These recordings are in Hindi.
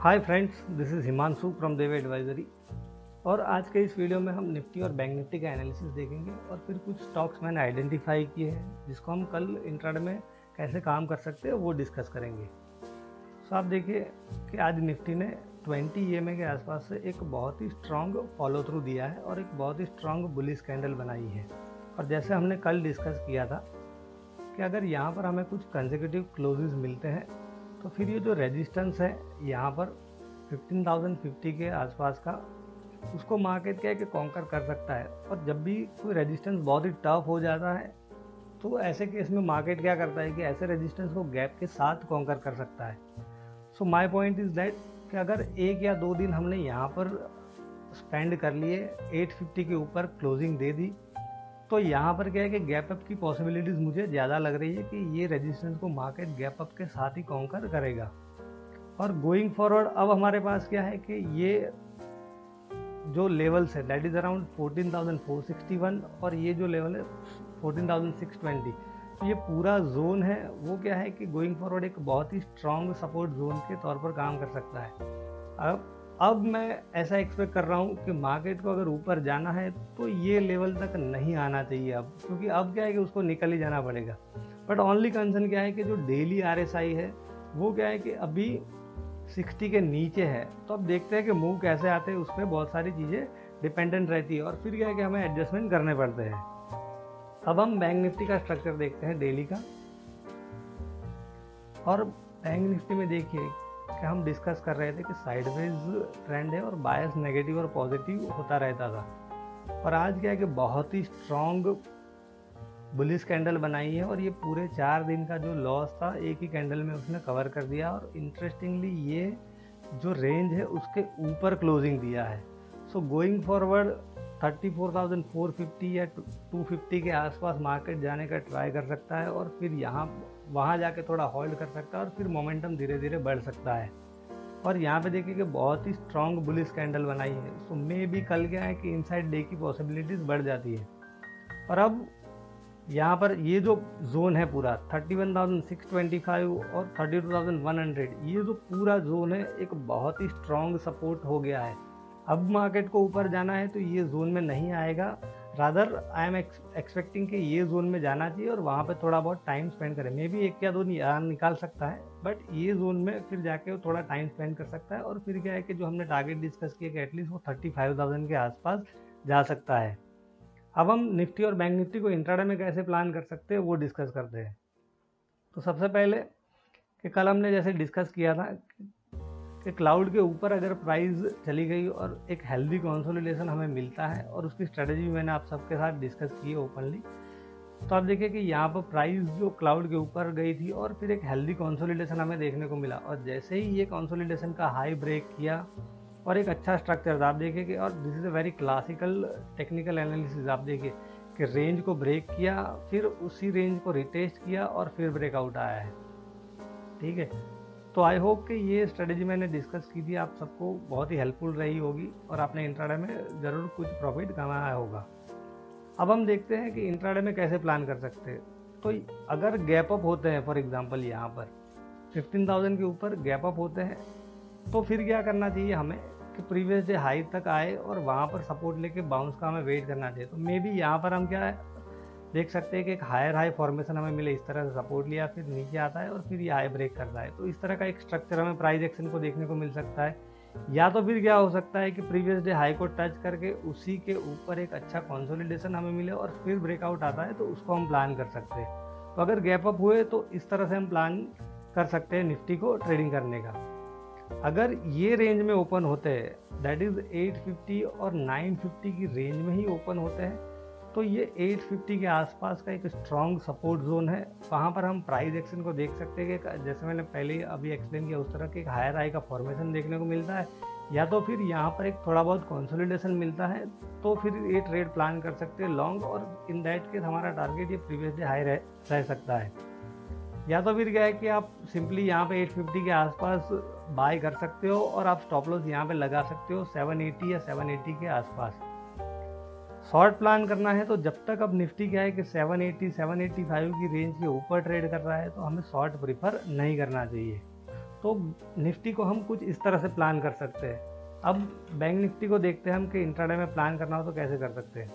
Hi friends this is Himanshu from Dev advisory और आज के इस वीडियो में हम निफ्टी और बैंक निफ्टी का एनालिसिस देखेंगे और फिर कुछ स्टॉक्स मैंने आइडेंटिफाई किए हैं, जिसको हम कल इंट्राडे में कैसे काम कर सकते हैं, वो डिस्कस करेंगे। सो आप देखिए कि आज निफ्टी ने 20 ई के आसपास से एक बहुत ही स्ट्रॉन्ग फॉलो थ्रू दिया है और एक बहुत ही स्ट्रॉन्ग बुलिस कैंडल बनाई है। और जैसे हमने कल डिस्कस किया था कि अगर यहाँ पर हमें कुछ कंजिक्यूटिव क्लोजेज मिलते हैं तो फिर ये जो रेजिस्टेंस है यहाँ पर 15,050 के आसपास का उसको मार्केट क्या है कि कॉन्कर कर सकता है। और जब भी कोई रेजिस्टेंस बहुत ही टफ हो जाता है तो ऐसे केस में मार्केट क्या करता है कि ऐसे रेजिस्टेंस को गैप के साथ कॉन्कर कर सकता है। So my point is that कि अगर एक या दो दिन हमने यहाँ पर स्पेंड कर लिए 850 के ऊपर क्लोजिंग दे दी तो यहाँ पर क्या है कि गैप अप की पॉसिबिलिटीज़ मुझे ज़्यादा लग रही है कि ये रेजिस्टेंस को मार्केट गैप अप के साथ ही कॉन्कर करेगा। और गोइंग फॉरवर्ड अब हमारे पास क्या है कि ये जो लेवल्स है दैट इज़ अराउंड 14,461 और ये जो लेवल है 14,620 तो ये पूरा जोन है वो क्या है कि गोइंग फॉरवर्ड एक बहुत ही स्ट्रॉन्ग सपोर्ट जोन के तौर पर काम कर सकता है। अब अब मैं ऐसा एक्सपेक्ट कर रहा हूँ कि मार्केट को अगर ऊपर जाना है तो ये लेवल तक नहीं आना चाहिए अब, क्योंकि अब क्या है कि उसको निकल ही जाना पड़ेगा। बट ओनली कंसर्न क्या है कि जो डेली आरएसआई है, वो क्या है कि अभी 60 के नीचे है। तो अब देखते हैं कि मूव कैसे आते हैं उस पर बहुत सारी चीज़ें डिपेंडेंट रहती है और फिर क्या है कि हमें एडजस्टमेंट करने पड़ते हैं। अब हम बैंक निफ्टी का स्ट्रक्चर देखते हैं डेली का। और बैंक निफ्टी में देखिए कि हम डिस्कस कर रहे थे कि साइडवेज ट्रेंड है और बायस नेगेटिव और पॉजिटिव होता रहता था। और आज क्या है कि बहुत ही स्ट्रॉन्ग बुलिस कैंडल बनाई है और ये पूरे चार दिन का जो लॉस था, एक ही कैंडल में उसने कवर कर दिया और इंटरेस्टिंगली ये जो रेंज है उसके ऊपर क्लोजिंग दिया है। सो गोइंग फॉरवर्ड 34,450 या 250 के आसपास मार्केट जाने का ट्राई कर सकता है और फिर यहाँ वहाँ जाके थोड़ा होल्ड कर सकता है और फिर मोमेंटम धीरे धीरे बढ़ सकता है। और यहाँ पे देखिए कि बहुत ही स्ट्रॉन्ग बुलिस कैंडल बनाई है। सो मे भी कल क्या है कि इनसाइड डे की पॉसिबिलिटीज़ बढ़ जाती है। और अब यहाँ पर ये जो जोन है पूरा 31,625 और 32,100 ये जो पूरा जोन है एक बहुत ही स्ट्रॉन्ग सपोर्ट हो गया है। अब मार्केट को ऊपर जाना है तो ये जोन में नहीं आएगा। रादर आई एम एक्सपेक्टिंग कि ये जोन में जाना चाहिए और वहाँ पे थोड़ा बहुत टाइम स्पेंड करें। मे भी एक या दो निकाल सकता है बट ये जोन में फिर जाके वो थोड़ा टाइम स्पेंड कर सकता है और फिर क्या है कि जो हमने टारगेट डिस्कस किया कि एटलीस्ट वो थर्टी फाइव थाउज़ेंड के आसपास जा सकता है। अब हम निफ्टी और बैंक निफ्टी को इंट्राडे में कैसे प्लान कर सकते हैं वो डिस्कस करते हैं। तो सबसे पहले कि कल हमने जैसे डिस्कस किया था कि क्लाउड के ऊपर अगर प्राइस चली गई और एक हेल्दी कंसोलिडेशन हमें मिलता है और उसकी स्ट्रेटजी मैंने आप सबके साथ डिस्कस की है ओपनली तो आप देखिए कि यहाँ पर प्राइस जो क्लाउड के ऊपर गई थी और फिर एक हेल्दी कंसोलिडेशन हमें देखने को मिला और जैसे ही ये कंसोलिडेशन का हाई ब्रेक किया और एक अच्छा स्ट्रक्चर था आप देखिए कि और this is a very classical technical analysis आप देखिए कि रेंज को ब्रेक किया, फिर उसी रेंज को रिटेस्ट किया और फिर ब्रेकआउट आया है। ठीक है? तो आई होप कि ये स्ट्रेटजी मैंने डिस्कस की थी आप सबको बहुत ही हेल्पफुल रही होगी और आपने इंट्राडे में ज़रूर कुछ प्रॉफिट कमाया होगा। अब हम देखते हैं कि इंट्राडे में कैसे प्लान कर सकते हैं। तो अगर गैप अप होते हैं फॉर एग्जांपल यहाँ पर 15,000 के ऊपर गैप अप होते हैं तो फिर क्या करना चाहिए हमें कि प्रीवियस डे हाई तक आए और वहाँ पर सपोर्ट लेके बाउंस का हमें वेट करना चाहिए। तो मे बी यहाँ पर हम क्या है देख सकते हैं कि एक हायर हाई फॉर्मेशन हमें मिले, इस तरह से सपोर्ट लिया, फिर नीचे आता है और फिर ये हाई ब्रेक करता है। तो इस तरह का एक स्ट्रक्चर हमें प्राइस एक्शन को देखने को मिल सकता है। या तो फिर क्या हो सकता है कि प्रीवियस डे हाई को टच करके उसी के ऊपर एक अच्छा कॉन्सोलिडेशन हमें मिले और फिर ब्रेकआउट आता है तो उसको हम प्लान कर सकते हैं। तो अगर गैप अप हुए तो इस तरह से हम प्लान कर सकते हैं निफ्टी को ट्रेडिंग करने का। अगर ये रेंज में ओपन होते हैं दैट इज़ 850 और 950 की रेंज में ही ओपन होते हैं तो ये 850 के आसपास का एक स्ट्रॉन्ग सपोर्ट जोन है। वहाँ पर हम प्राइस एक्शन को देख सकते हैं कि जैसे मैंने पहले अभी एक्सप्लेन किया उस तरह के एक हायर आई का फॉर्मेशन देखने को मिलता है। या तो फिर यहाँ पर एक थोड़ा बहुत कंसोलिडेशन मिलता है तो फिर ये ट्रेड प्लान कर सकते हैं लॉन्ग और इन दैट केस हमारा टारगेट ये प्रीवियस डे हाई रह, रह सकता है। या तो फिर क्या है कि आप सिंपली यहाँ पे 850 के आसपास बाय कर सकते हो और आप स्टॉप लॉस यहाँ पे लगा सकते हो 780 या 780 के आसपास। शॉर्ट प्लान करना है तो जब तक अब निफ्टी क्या है कि 780 785 की रेंज के ऊपर ट्रेड कर रहा है तो हमें शॉर्ट प्रीफर नहीं करना चाहिए। तो निफ्टी को हम कुछ इस तरह से प्लान कर सकते हैं। अब बैंक निफ्टी को देखते हैं हम कि इंट्राडे में प्लान करना हो तो कैसे कर सकते हैं।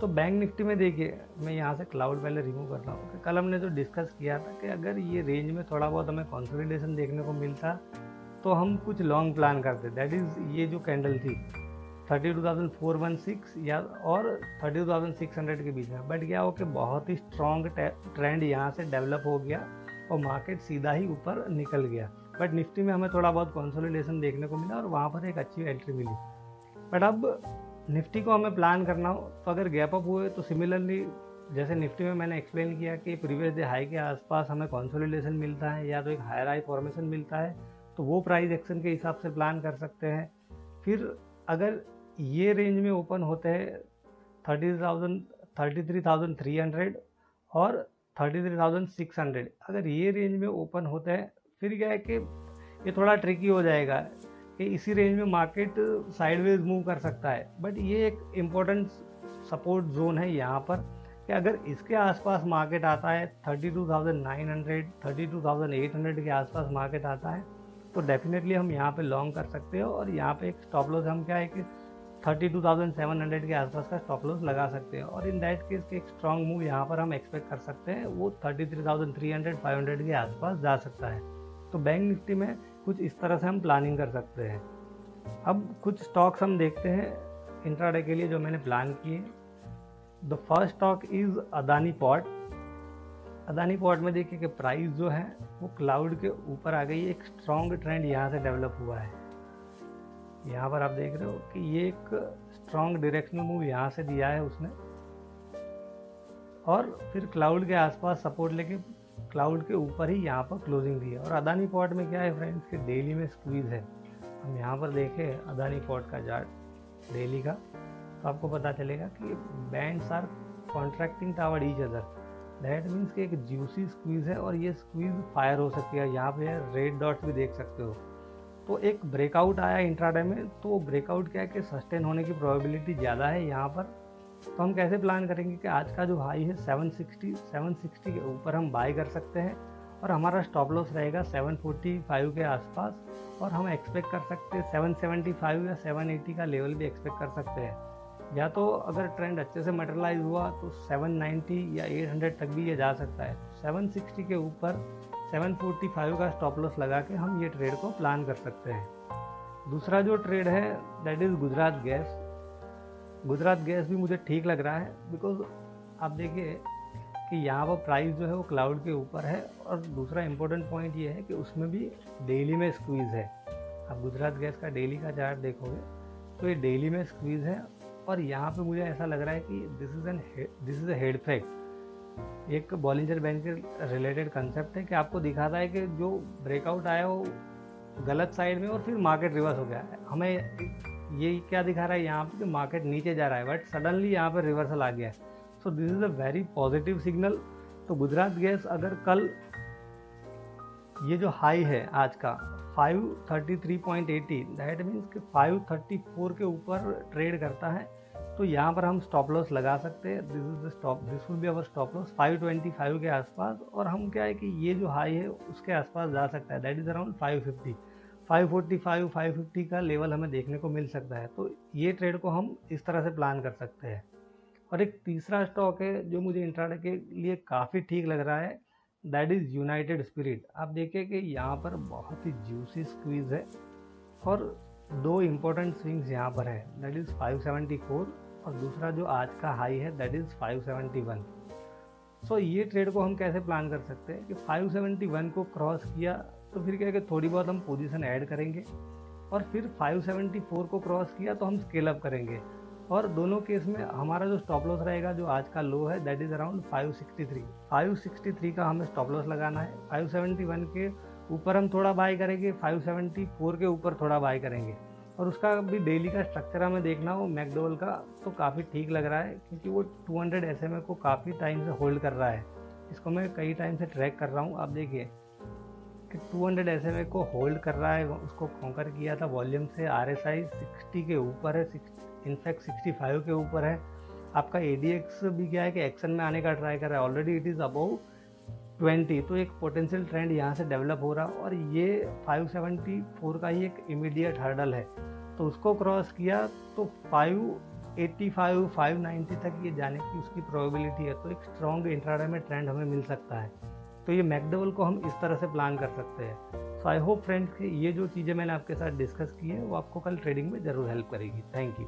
तो बैंक निफ्टी में देखिए, मैं यहाँ से क्लाउड पहले रिमूव कर रहा हूँ कल हमने जो डिस्कस किया था कि अगर ये रेंज में थोड़ा बहुत हमें कॉन्सोलिडेशन देखने को मिलता तो हम कुछ लॉन्ग प्लान करते। दैट इज़ ये जो कैंडल थी। Thirty two thousand four one six या और thirty two thousand six hundred के बीच में। बट क्या हो कि बहुत ही स्ट्रॉन्ग ट्रेंड यहाँ से डेवलप हो गया और मार्केट सीधा ही ऊपर निकल गया। बट निफ्टी में हमें थोड़ा बहुत कंसोलिडेशन देखने को मिला और वहाँ पर एक अच्छी एंट्री मिली। बट अब निफ्टी को हमें प्लान करना हो तो अगर गैप अप हुए तो सिमिलरली जैसे निफ्टी में मैंने एक्सप्लेन किया कि प्रीवियस डे हाई के आसपास हमें कंसोलिडेशन मिलता है या तो एक हायर हाई फॉर्मेशन मिलता है तो वो प्राइस एक्शन के हिसाब से प्लान कर सकते हैं। फिर अगर ये रेंज में ओपन होते हैं thirty thousand thirty three thousand three hundred और thirty three thousand six hundred अगर ये रेंज में ओपन होते हैं फिर क्या है कि ये थोड़ा ट्रिकी हो जाएगा कि इसी रेंज में मार्केट साइडवेज मूव कर सकता है। बट ये एक इम्पोर्टेंट सपोर्ट जोन है यहाँ पर कि अगर इसके आसपास मार्केट आता है 32,900, 32,800 के आसपास मार्केट आता है तो डेफिनेटली हम यहाँ पे लॉन्ग कर सकते हो और यहाँ पे एक स्टॉप लॉस हम क्या है कि 32,700 के आसपास का स्टॉप लॉस लगा सकते हैं। और इन दैट केस के एक स्ट्रॉन्ग मूव यहाँ पर हम एक्सपेक्ट कर सकते हैं वो 33,300 500 के आसपास जा सकता है। तो बैंक निफ्टी में कुछ इस तरह से हम प्लानिंग कर सकते हैं। अब कुछ स्टॉक्स हम देखते हैं इंट्राडे के लिए जो मैंने प्लान किए। The first stock is Adani port Adani port में देखिए कि प्राइस जो है वो क्लाउड के ऊपर आ गई। एक स्ट्रॉन्ग ट्रेंड यहाँ से डेवलप हुआ है। यहाँ पर आप देख रहे हो कि ये एक स्ट्रॉन्ग डायरेक्शनल मूव यहाँ से दिया है उसने। और फिर क्लाउड के आसपास सपोर्ट लेके क्लाउड के ऊपर ही यहाँ पर क्लोजिंग दी है। और अदानी पॉट में क्या है फ्रेंड्स कि डेली में स्क्वीज है। हम यहाँ पर देखें अदानी पॉट का चार्ट डेली का तो आपको पता चलेगा कि bands are contracting towards each other that means कि एक जूसी स्क्वीज है और ये स्क्वीज फायर हो सकती है। यहाँ पे रेड डॉट्स भी देख सकते हो। तो एक ब्रेकआउट आया इंट्राडे में तो ब्रेकआउट क्या है कि सस्टेन होने की प्रोबेबिलिटी ज़्यादा है यहाँ पर। तो हम कैसे प्लान करेंगे कि आज का जो हाई है 760 760 के ऊपर हम बाय कर सकते हैं और हमारा स्टॉप लॉस रहेगा 745 के आसपास और हम एक्सपेक्ट कर सकते हैं 775 या 780 का लेवल भी एक्सपेक्ट कर सकते हैं। या तो अगर ट्रेंड अच्छे से मटेरियलाइज हुआ तो 790 या 800 तक भी ये जा सकता है। 760 के ऊपर 745 का स्टॉप लॉस लगा के हम ये ट्रेड को प्लान कर सकते हैं। दूसरा जो ट्रेड है that is Gujarat gas. Gujarat gas भी मुझे ठीक लग रहा है बिकॉज़ आप देखिए कि यहाँ पर प्राइस जो है वो क्लाउड के ऊपर है और दूसरा इम्पोर्टेंट पॉइंट ये है कि उसमें भी डेली में स्क्वीज़ है। आप गुजरात गैस का डेली का चार्ट देखोगे तो ये डेली में स्क्वीज़ है और यहाँ पे मुझे ऐसा लग रहा है कि this is an this is a head fake एक बॉलिंजर बैंक के रिलेटेड कंसेप्ट है कि आपको दिखाता है कि जो ब्रेकआउट आया वो गलत साइड में और फिर मार्केट रिवर्स हो गया है। हमें ये क्या दिखा रहा है यहाँ पे कि मार्केट नीचे जा रहा है बट सडनली यहाँ पर रिवर्सल आ गया है। So this is a very positive signal तो गुजरात गैस अगर कल ये जो हाई है आज का 533.80 दैट मीन्स कि 534 के ऊपर ट्रेड करता है। तो यहाँ पर हम स्टॉप लॉस लगा सकते हैं। This is the stop this will be our stop loss 525 के आसपास। और हम क्या है कि ये जो हाई है, उसके आसपास जा सकता है। दैट इज़ अराउंड 550 545 550 का लेवल हमें देखने को मिल सकता है। तो ये ट्रेड को हम इस तरह से प्लान कर सकते हैं। और एक तीसरा स्टॉक है, जो मुझे इंट्राडे के लिए काफ़ी ठीक लग रहा है दैट इज़ यूनाइटेड स्पिरिट आप देखिए कि यहाँ पर बहुत ही जूसी स्क्वीज है। और दो इम्पोर्टेंट स्विंग्स यहाँ पर है। दैट इज़ 574 और दूसरा जो आज का हाई है दैट इज़ 571 सो ये ट्रेड को हम कैसे प्लान कर सकते हैं कि 571 को क्रॉस किया तो फिर क्या कि थोड़ी बहुत हम पोजीशन ऐड करेंगे और फिर 574 को क्रॉस किया तो हम स्केल अप करेंगे। और दोनों केस में हमारा जो स्टॉप लॉस रहेगा, जो आज का लो है दैट इज़ अराउंड 563 563 का हमें स्टॉप लॉस लगाना है। 571 के ऊपर हम थोड़ा बाय करेंगे 574 के ऊपर थोड़ा बाय करेंगे। और उसका भी डेली का स्ट्रक्चर हमें देखना हो मैकडोवल का तो काफ़ी ठीक लग रहा है, क्योंकि वो 200 एसएमए को काफ़ी टाइम से होल्ड कर रहा है। इसको मैं कई टाइम से ट्रैक कर रहा हूँ, आप देखिए कि 200 एसएमए को होल्ड कर रहा है, उसको कॉन्कर किया था वॉल्यूम से आर एस आई सिक्सटी के ऊपर है इनफैक्ट 65 के ऊपर है। आपका एडीएक्स भी क्या है कि एक्शन में आने का ट्राई कर रहा है already it is above twenty तो एक पोटेंशियल ट्रेंड यहाँ से डेवलप हो रहा और ये 574 का ही एक इमीडिएट हर्डल है। तो उसको क्रॉस किया तो 585 590 तक ये जाने की उसकी प्रोबेबिलिटी है तो एक स्ट्रॉन्ग इंट्राडे में ट्रेंड हमें मिल सकता है। तो ये मैकडबल को हम इस तरह से प्लान कर सकते हैं। सो आई होप फ्रेंड्स कि ये जो चीज़ें मैंने आपके साथ डिस्कस की है, वो आपको कल ट्रेडिंग में ज़रूर हेल्प करेगी। Thank you